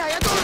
小爷做